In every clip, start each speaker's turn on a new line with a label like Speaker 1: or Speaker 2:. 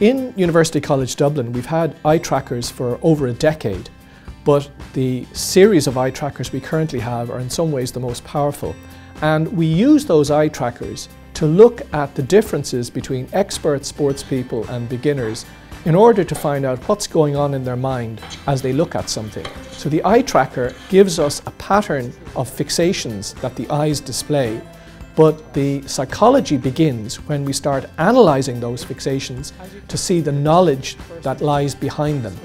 Speaker 1: In University College Dublin, we've had eye trackers for over a decade, but the series of eye trackers we currently have are in some ways the most powerful. And we use those eye trackers to look at the differences between expert sports people and beginners in order to find out what's going on in their mind as they look at something. So the eye tracker gives us a pattern of fixations that the eyes display but the psychology begins when we start analysing those fixations to see the knowledge that lies behind them.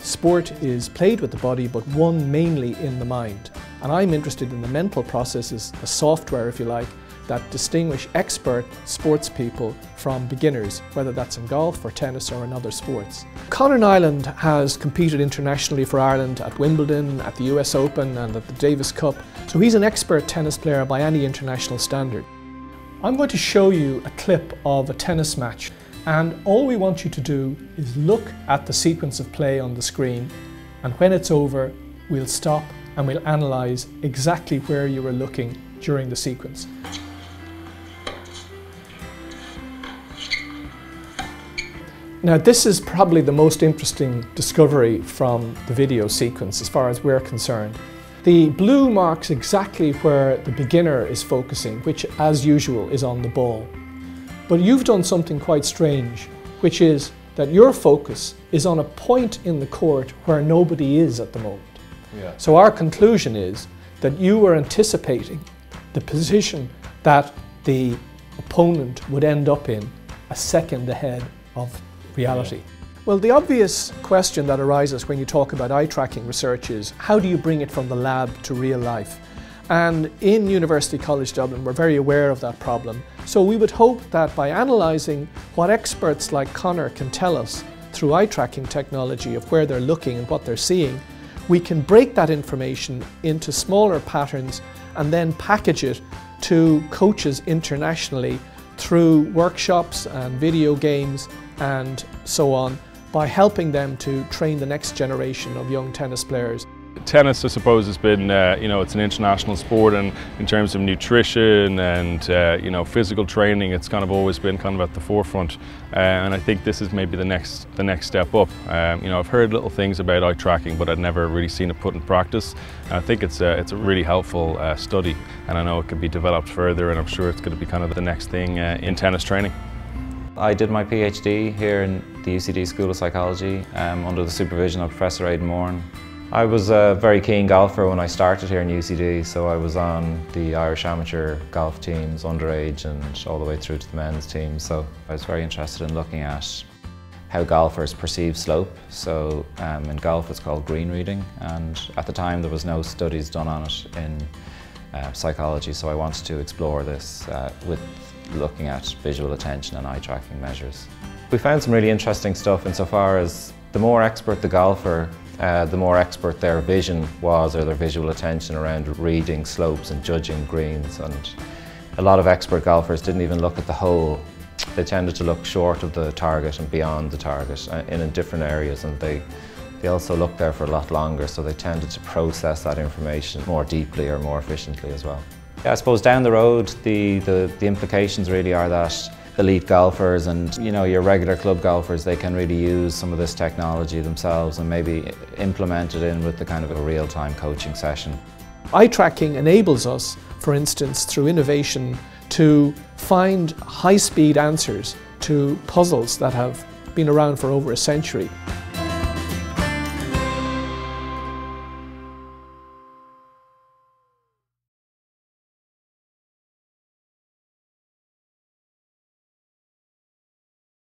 Speaker 1: Sport is played with the body, but won mainly in the mind. And I'm interested in the mental processes, the software, if you like, that distinguish expert sports people from beginners, whether that's in golf or tennis or in other sports. Conor Niland has competed internationally for Ireland at Wimbledon, at the US Open and at the Davis Cup, so he's an expert tennis player by any international standard. I'm going to show you a clip of a tennis match and all we want you to do is look at the sequence of play on the screen and when it's over we'll stop and we'll analyse exactly where you were looking during the sequence. Now this is probably the most interesting discovery from the video sequence as far as we're concerned. The blue marks exactly where the beginner is focusing, which as usual is on the ball. But you've done something quite strange, which is that your focus is on a point in the court where nobody is at the moment. Yeah. So our conclusion is that you were anticipating the position that the opponent would end up in a second ahead of reality. Well, the obvious question that arises when you talk about eye tracking research is how do you bring it from the lab to real life? And in University College Dublin, we're very aware of that problem. So we would hope that by analysing what experts like Conor can tell us through eye tracking technology of where they're looking and what they're seeing, we can break that information into smaller patterns and then package it to coaches internationally through workshops and video games and so on by helping them to train the next generation of young tennis players.
Speaker 2: Tennis, I suppose, has been, uh, you know, it's an international sport and in terms of nutrition and, uh, you know, physical training, it's kind of always been kind of at the forefront. Uh, and I think this is maybe the next, the next step up. Um, you know, I've heard little things about eye tracking, but I'd never really seen it put in practice. And I think it's a, it's a really helpful uh, study and I know it can be developed further and I'm sure it's going to be kind of the next thing uh, in tennis training.
Speaker 3: I did my PhD here in the UCD School of Psychology um, under the supervision of Professor Aidan Moran. I was a very keen golfer when I started here in UCD, so I was on the Irish amateur golf teams, underage and all the way through to the men's team. So I was very interested in looking at how golfers perceive slope. So um, in golf it's called green reading and at the time there was no studies done on it in uh, psychology so I wanted to explore this uh, with looking at visual attention and eye tracking measures. We found some really interesting stuff insofar as the more expert the golfer, uh, the more expert their vision was or their visual attention around reading slopes and judging greens and a lot of expert golfers didn't even look at the hole. They tended to look short of the target and beyond the target uh, in different areas and they they also looked there for a lot longer so they tended to process that information more deeply or more efficiently as well. I suppose down the road, the, the, the implications really are that elite golfers and you know your regular club golfers they can really use some of this technology themselves and maybe implement it in with the kind of a real-time coaching session.
Speaker 1: Eye tracking enables us, for instance, through innovation to find high-speed answers to puzzles that have been around for over a century.